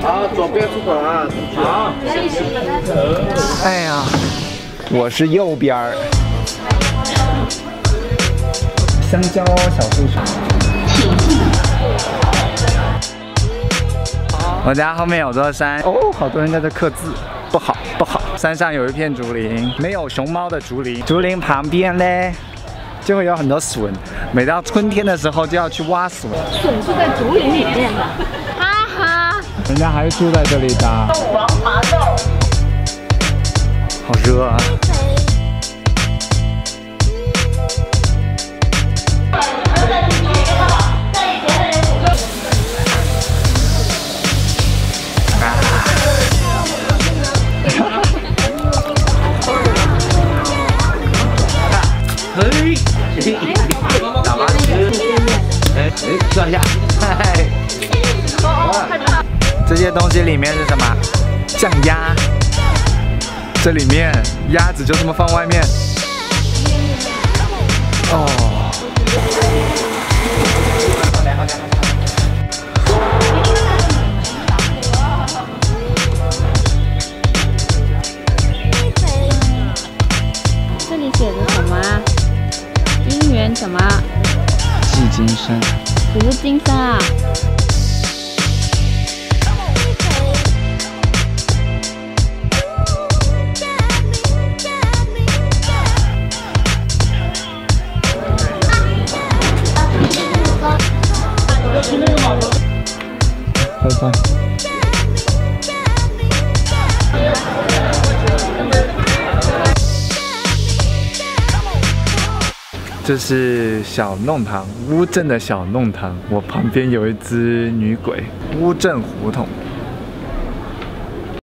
好，左边出口啊。好，哎呀，我是右边儿。香蕉小助手。我家后面有座山哦，好多人在这刻字，不好不好。山上有一片竹林，没有熊猫的竹林。竹林旁边嘞，就会有很多笋。每到春天的时候，就要去挖笋。笋是在竹林里面的，哈哈。人家还是住在这里的。王麻豆。好热啊。打麻吃，哎哎，转一下，嗨。这些东西里面是什么？酱鸭。这里面鸭子就这么放外面。哦。金生。只是金山啊。拜拜。这是小弄堂，乌镇的小弄堂。我旁边有一只女鬼，乌镇胡同。